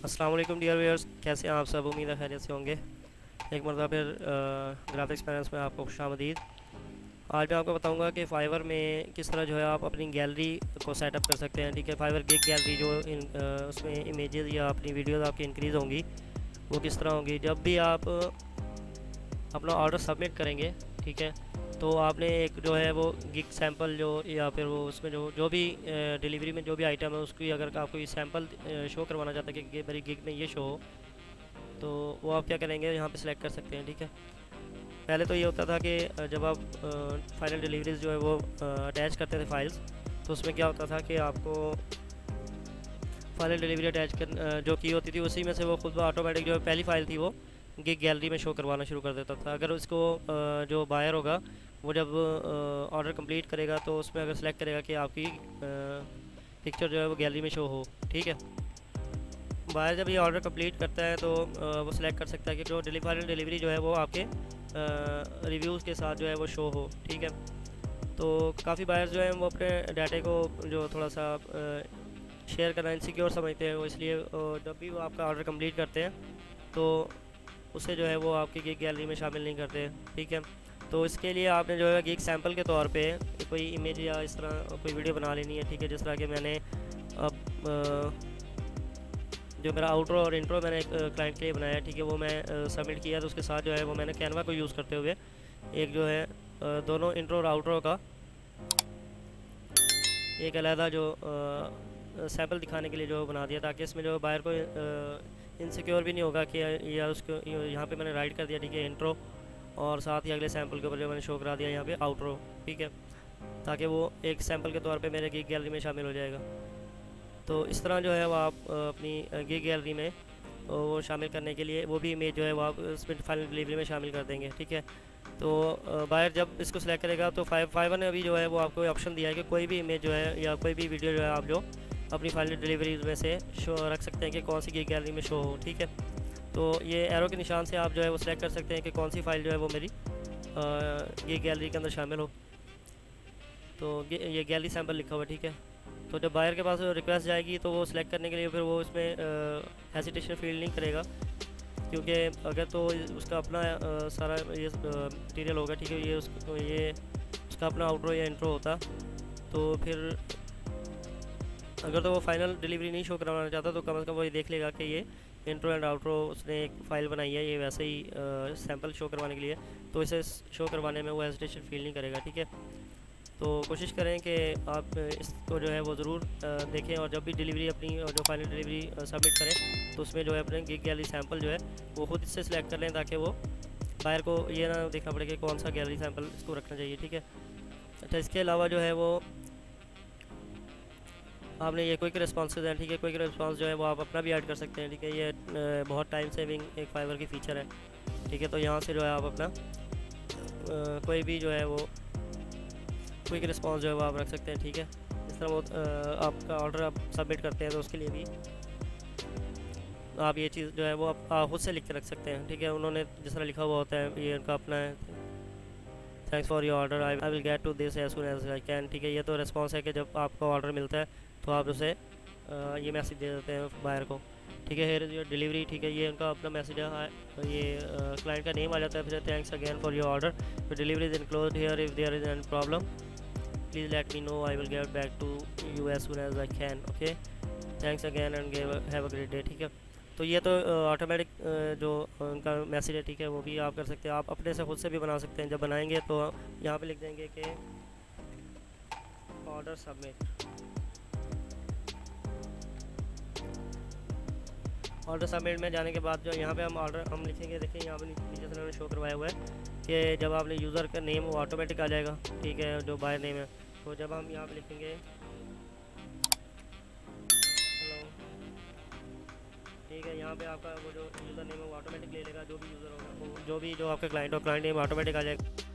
वालेकुम dear viewers कैसे हैं आप सब? उम्मीद है खैरियत से होंगे। एक मरतबा फिर ग्राफिक्स पैनल्स में आपको खुश आमदीद। आज मैं आपको बताऊँगा कि फाइवर में किस तरह जो है आप अपनी गैलरी को सेटअप कर सकते हैं। ठीक है फाइवर गिग गैलरी जो इन आ, उसमें इमेजेस या अपनी वीडियोस आपकी इंक्रीज़ होंगी वो किस तरह होंगी? जब भी आप अपना ऑर्डर सबमिट करेंगे ठीक है तो आपने एक जो है वो गिग सैंपल जो या फिर वो उसमें जो जो भी डिलीवरी में जो भी आइटम है, उसकी अगर आपको ये सैंपल शो करवाना चाहते हैं कि मेरी गिग में ये शो हो तो वो आप क्या करेंगे, यहाँ पे सिलेक्ट कर सकते हैं, ठीक है? पहले तो ये होता था कि जब आप फाइनल डिलीवरीज जो है वो अटैच करते थे फाइल्स तो उसमें क्या होता था कि आपको फाइनल डिलीवरी अटैच कर जो की होती थी, उसी में से वो खुद ऑटोमेटिक जो पहली फ़ाइल थी वो गिग गैलरी में शो करवाना शुरू कर देता था। अगर उसको जो बायर होगा वो जब ऑर्डर कंप्लीट करेगा तो उसमें अगर सेलेक्ट करेगा कि आपकी पिक्चर जो है वो गैलरी में शो हो ठीक है? बायर जब ये ऑर्डर कंप्लीट करता है तो आ, वो सिलेक्ट कर सकता है कि जो डिलीवरी डिलीवरी जो है वो आपके रिव्यूज़ के साथ जो है वो शो हो ठीक है? तो काफ़ी बायर्स जो हैं वो अपने डाटे को जो थोड़ा सा शेयर करना इनसिक्योर समझते हैं वो इसलिए जब भी वो आपका ऑर्डर कंप्लीट करते हैं तो उसे जो है वो आपकी गैलरी में शामिल नहीं करते ठीक है? तो इसके लिए आपने जो है कि एक सैंपल के तौर पे कोई इमेज या इस तरह, कोई वीडियो बना लेनी है, ठीक है? जिस तरह के मैंने अब जो मेरा आउटरो और इंट्रो मैंने क्लाइंट के लिए बनाया, ठीक है? वो मैं सबमिट किया तो उसके साथ जो है वो मैंने कैनवा को यूज़ करते हुए एक जो है दोनों इंट्रो और आउटरो का एक अलहदा जो सैंपल दिखाने के लिए जो बना दिया, ताकि इसमें जो बाहर को इनसिक्योर भी नहीं होगा कि या उसको, यहाँ पे मैंने राइड कर दिया, ठीक है इंट्रो और साथ ही अगले सैंपल के ऊपर जो मैंने शो करा दिया यहाँ पे आउटरो ठीक है? ताकि वो एक सैंपल के तौर पे मेरे गिग गैलरी में शामिल हो जाएगा। तो इस तरह जो है वो आप अपनी गिग गैलरी में वो शामिल करने के लिए वो भी इमेज जो है वो आप इसमें फाइनल डिलीवरी में शामिल कर देंगे, ठीक है? तो बाहर जब इसको सिलेक्ट करेगा तो फाइव फाइवर ने अभी जो है वो आपको ऑप्शन दिया है कि कोई भी इमेज जो है या कोई भी वीडियो जो है आप जो अपनी फाइनल डिलीवरी में से शो रख सकते हैं कि कौन सी गिग गैलरी में शो हो, ठीक है? तो ये एरो के निशान से आप जो है वो सिलेक्ट कर सकते हैं कि कौन सी फ़ाइल जो है वो मेरी आ, ये गैलरी के अंदर शामिल हो। तो ये गैलरी सैंपल लिखा हुआ ठीक है? तो जब बायर के पास रिक्वेस्ट जाएगी तो वो सिलेक्ट करने के लिए फिर वो इसमें हेसिटेशन फील नहीं करेगा। क्योंकि अगर तो उसका अपना आ, सारा ये मटीरियल होगा ठीक है? ये उस ये उसका अपना आउटरो या इंट्रो होता। तो फिर अगर तो वो फाइनल डिलीवरी नहीं शो करवाना चाहता तो कम अज़ कम वो ये देख लेगा कि ये इंट्रो एंड आउट्रो उसने एक फ़ाइल बनाई है, ये वैसे ही सैंपल शो करवाने के लिए। तो इसे शो करवाने में वो हेजिटेशन फील नहीं करेगा, ठीक है? तो कोशिश करें कि आप इसको जो है वो ज़रूर देखें और जब भी डिलीवरी अपनी जो फाइनल डिलीवरी सबमिट करें तो उसमें जो है अपने गिग गैलरी सैंपल जो है, वो खुद इससे सिलेक्ट कर लें ताकि वो बाहर को ये ना देखना पड़े कि कौन सा गैलरी सैंपल इसको रखना चाहिए, ठीक है? अच्छा इसके अलावा जो है वो आपने ये क्विक रिस्पॉन्सेज हैं ठीक है? क्विक रिस्पॉन्स जो है वो आप अपना भी ऐड कर सकते हैं, ठीक है? ये बहुत टाइम सेविंग एक फाइबर की फ़ीचर है, ठीक है? तो यहाँ से जो है आप अपना कोई भी जो है वो क्विक रिस्पॉन्स जो है वो आप रख सकते हैं, ठीक है? इस तरह वो आपका ऑर्डर आप सबमिट करते हैं तो उसके लिए भी आप ये चीज़ जो है वो आप खुद से लिख के रख सकते हैं, ठीक है? उन्होंने जिस तरह लिखा हुआ होता है, ये उनका अपना है। Thanks for your order I will get to this as soon as I can ठीक है? ये तो रिस्पॉन्स है कि जब आपको ऑर्डर मिलता है तो आप उसे ये मैसेज दे देते हैं बायर को। ठीक है हेयर इज़ योर डिलीवरी ठीक है, ये उनका अपना मैसेज है ये क्लाइंट का नेम आ जाता है, फिर thanks again for your order your delivery is enclose here if there is an problem please let me know I will get back to you as soon as I can okay thanks again and have a great day ठीक है? तो ये तो automatic जो उनका message है, ठीक है, वो भी आप कर सकते हैं। आप अपने से खुद से भी बना सकते हैं। जब बनाएँगे तो यहाँ पे लिख देंगे कि ऑर्डर सबमिट ऑर्डर सबमिट में जाने के बाद जो यहाँ पे हम ऑर्डर हम लिखेंगे, देखिए यहाँ पे नीचे से उन्होंने शो करवाया हुआ है कि जब आपने यूज़र का नेम वो ऑटोमेटिक आ जाएगा, ठीक है, जो बाय नेम है। तो जब हम यहाँ पे लिखेंगे ठीक है, यहाँ पे आपका वो जो यूज़र नेम है वो ऑटोमेटिक ले लेगा, जो भी यूज़र होगा, वो जो भी जो आपका क्लाइंट हो क्लाइंट नेम ऑटोमेटिक आ जाएगा।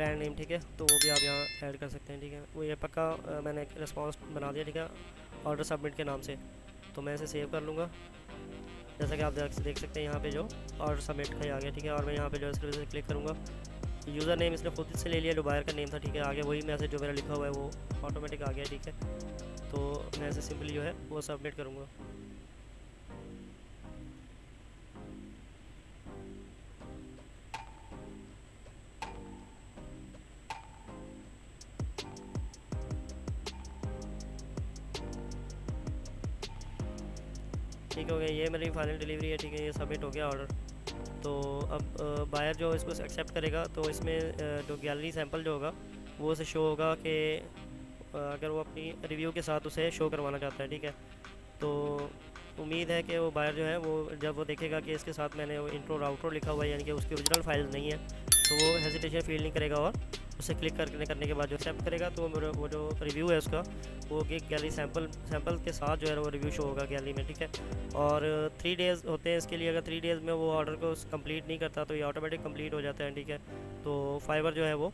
ब्रांड नेम ठीक है? तो वो भी आप यहाँ ऐड कर सकते हैं, ठीक है? वो ये पक्का मैंने एक रिस्पॉन्स बना दिया, ठीक है? ऑर्डर सबमिट के नाम से। तो मैं इसे सेव कर लूँगा। जैसा कि आप देख सकते हैं यहाँ पे जो ऑर्डर सबमिट का ही आ गया, ठीक है? और मैं यहाँ पे जो है इस क्लिक करूँगा। यूज़र नेम इसने खुद से ले लिया, जो बायर का नेम था, ठीक है? आगे वही मैसेज जो मेरा लिखा हुआ है, वो ऑटोमेटिक आ गया, ठीक है? तो मैं ऐसे सिंपली जो है, वो सबमिट करूँगा। ठीक हो गया, ये मेरी फाइनल डिलीवरी है, ठीक है, ये सबमिट हो गया ऑर्डर तो अब बायर जो इसको एक्सेप्ट करेगा तो इसमें जो गैलरी सैंपल जो होगा, वो उसे शो होगा कि अगर वो अपनी रिव्यू के साथ उसे शो करवाना चाहता है, ठीक है? तो उम्मीद है कि वो बायर जो है, वो, जब वो देखेगा कि इसके साथ मैंने वो इंट्रो राउट्रो लिखा हुआ है, यानी कि उसकी ओरिजिनल फ़ाइल नहीं है तो वो हेजिटेशन फील नहीं करेगा और उसे क्लिक करने करने के बाद जो एक्सेप्ट करेगा तो वो जो रिव्यू है उसका, वो एक गैलरी सैंपल सैंपल के साथ जो है वो रिव्यू शो होगा गैलरी में, ठीक है? और थ्री डेज़ होते हैं इसके लिए, अगर थ्री डेज़ में वो ऑर्डर को कंप्लीट नहीं करता तो ये ऑटोमेटिक कंप्लीट हो जाता है, ठीक है? तो फाइबर जो है वो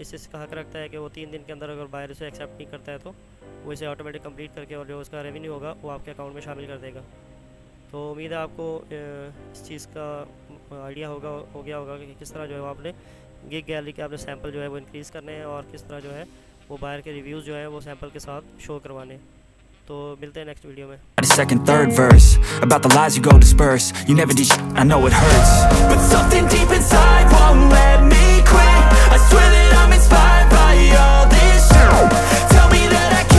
इससे इसका हक रखता है कि वो तीन दिन के अंदर अगर बायर उसे एक्सेप्ट नहीं करता है तो वो इसे ऑटोमेटिक कंप्लीट करके और जो उसका रेवेन्यू होगा, वो आपके अकाउंट में शामिल कर देगा। तो उम्मीद है आपको इस चीज़ का आइडिया होगा हो गया होगा कि किस तरह जो है वो आपने गिग गैलरी के आपने सैंपल जो है वो इंक्रीज़ करने हैं और किस तरह जो है वो बाहर के रिव्यूज़ जो है वो सैंपल के साथ शो करवाने तो मिलते हैं नेक्स्ट वीडियो में। Second third verse about the lies you go disperse. You never did i know it hurts. But something deep inside won't let me